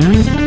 Mm-hmm.